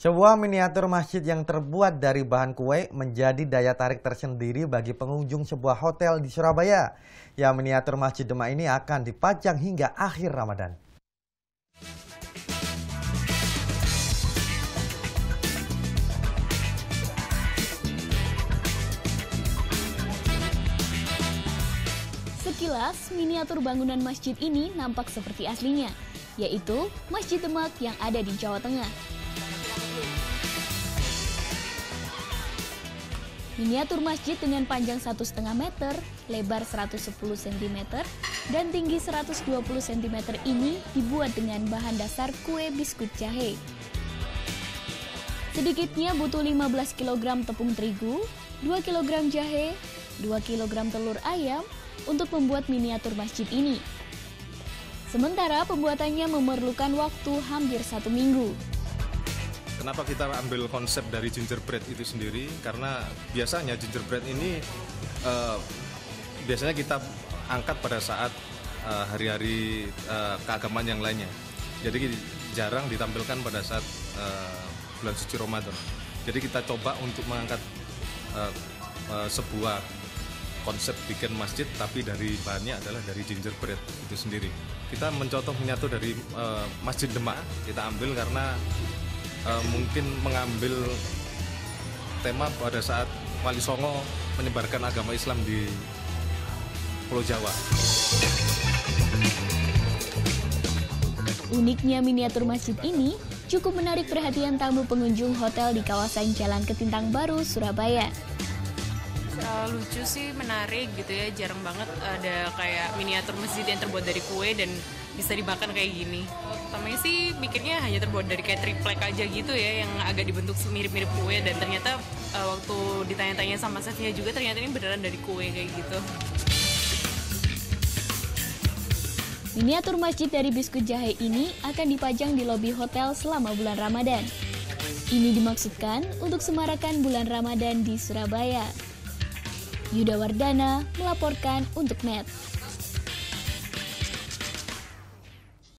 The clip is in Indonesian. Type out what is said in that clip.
Sebuah miniatur masjid yang terbuat dari bahan kue menjadi daya tarik tersendiri bagi pengunjung sebuah hotel di Surabaya. Ya, miniatur Masjid Demak ini akan dipajang hingga akhir Ramadan. Sekilas, miniatur bangunan masjid ini nampak seperti aslinya, yaitu Masjid Demak yang ada di Jawa Tengah. Miniatur masjid dengan panjang 1,5 meter, lebar 110 cm, dan tinggi 120 cm ini dibuat dengan bahan dasar kue biskut jahe. Sedikitnya butuh 15 kg tepung terigu, 2 kg jahe, 2 kg telur ayam untuk membuat miniatur masjid ini. Sementara pembuatannya memerlukan waktu hampir satu minggu. Kenapa kita ambil konsep dari gingerbread itu sendiri? Karena biasanya gingerbread ini uh, biasanya kita angkat pada saat uh, hari-hari uh, keagamaan yang lainnya. Jadi jarang ditampilkan pada saat uh, bulan suci Ramadan. Jadi kita coba untuk mengangkat uh, uh, sebuah konsep bikin masjid tapi dari bahannya adalah dari gingerbread itu sendiri. Kita mencontoh menyatu dari uh, Masjid Demak kita ambil karena uh, mungkin mengambil tema pada saat Wali Songo menyebarkan agama Islam di Pulau Jawa. Uniknya miniatur masjid ini cukup menarik perhatian tamu pengunjung hotel di kawasan Jalan Ketintang Baru, Surabaya. Uh, lucu sih, menarik gitu ya. Jarang banget ada kayak miniatur masjid yang terbuat dari kue dan bisa dimakan kayak gini. Pertamanya sih mikirnya hanya terbuat dari kayak triplek aja gitu ya, yang agak dibentuk mirip-mirip kue dan ternyata uh, waktu ditanya-tanya sama chefnya juga ternyata ini beneran dari kue kayak gitu. Miniatur masjid dari biskuit jahe ini akan dipajang di lobi hotel selama bulan Ramadan. Ini dimaksudkan untuk semarakan bulan Ramadan di Surabaya. Yuda Wardana melaporkan untuk NET.